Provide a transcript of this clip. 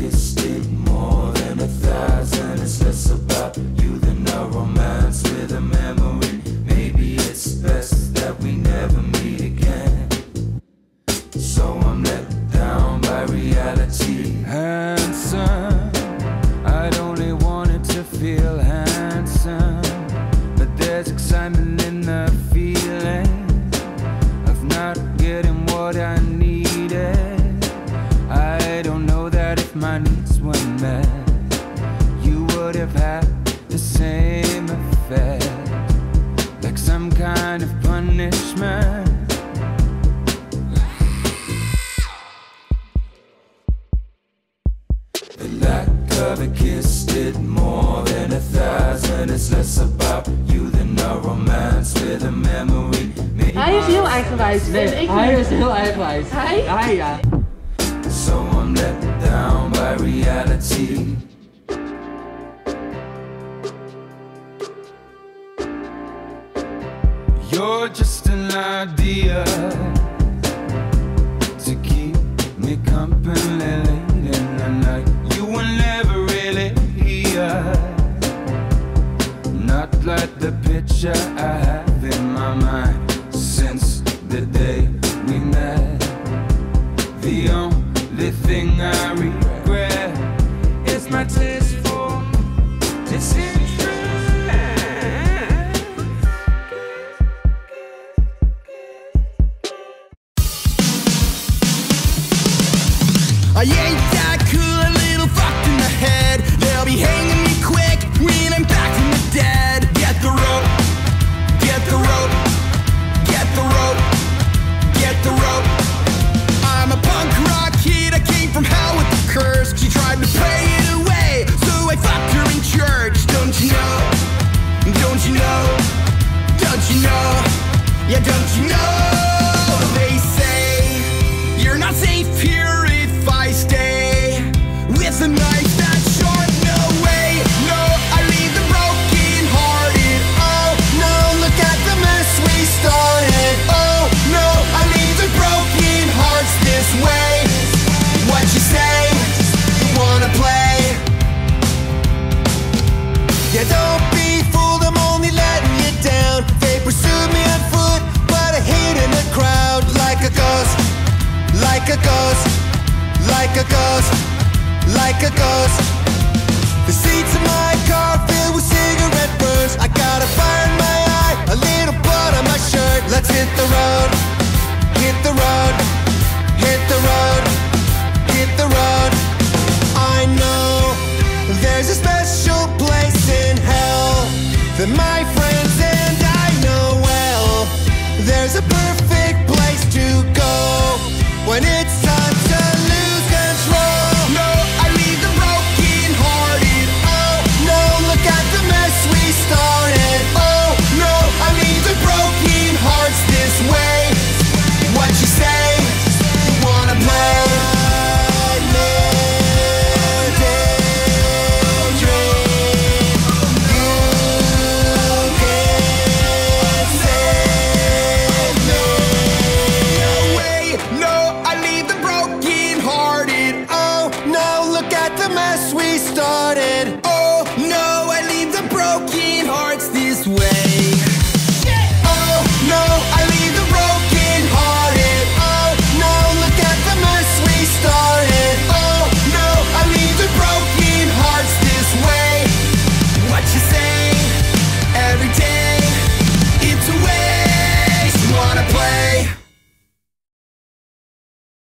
did more than a thousand. It's less about you than a romance with a memory. Maybe it's best that we never meet again. So I'm let down by reality. Handsome, I'd only wanted to feel handsome. But there's excitement in the feeling of not getting what I the same effect. Like some kind of punishment. The lack of a kiss did more than a thousand. It's less about you than a romance with a memory. Maybe Hij is heel eigenwijs, vind Nee, ik hij niet. is heel eigenwijs. Hij? Hij ja. So I'm let down by reality. You're just an idea to keep me company church. Don't you know? Don't you know? Don't you know? Yeah, don't you know? Like a ghost, like a ghost. The seats in my car filled with cigarette burns. I got a fire in my eye, a little blood on my shirt. Let's hit the road, hit the road, hit the road, hit the road. I know there's a special place in hell that my friends and I know well. There's a perfect place to go when it's